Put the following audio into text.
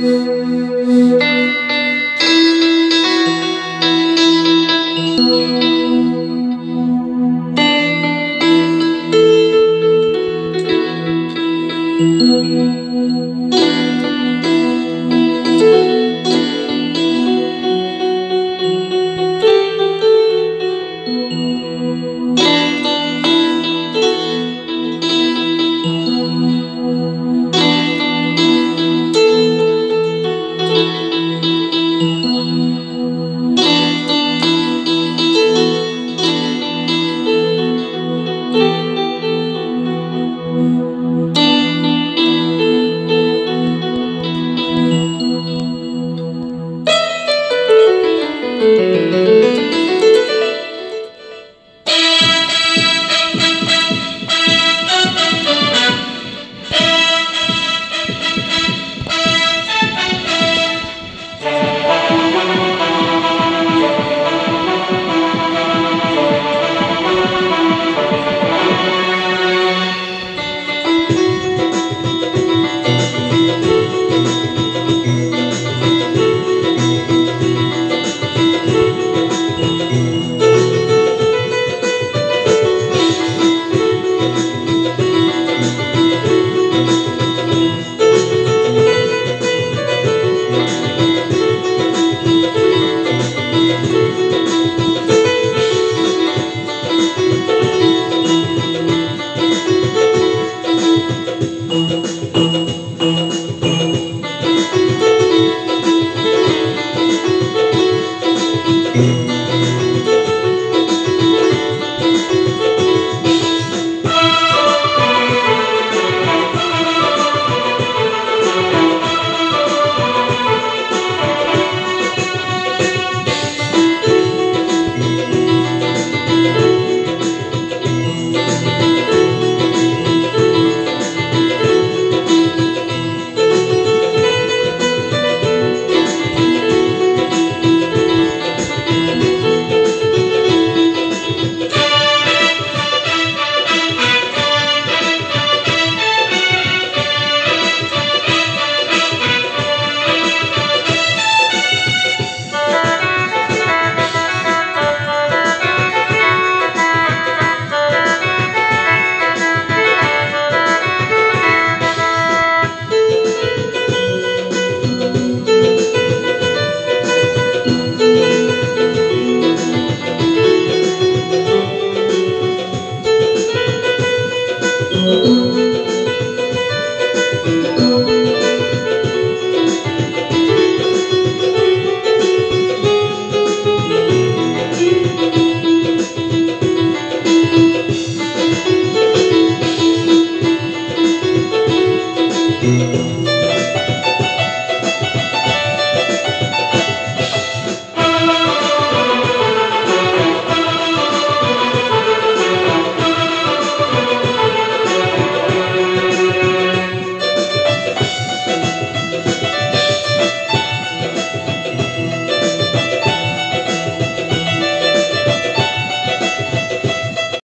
Música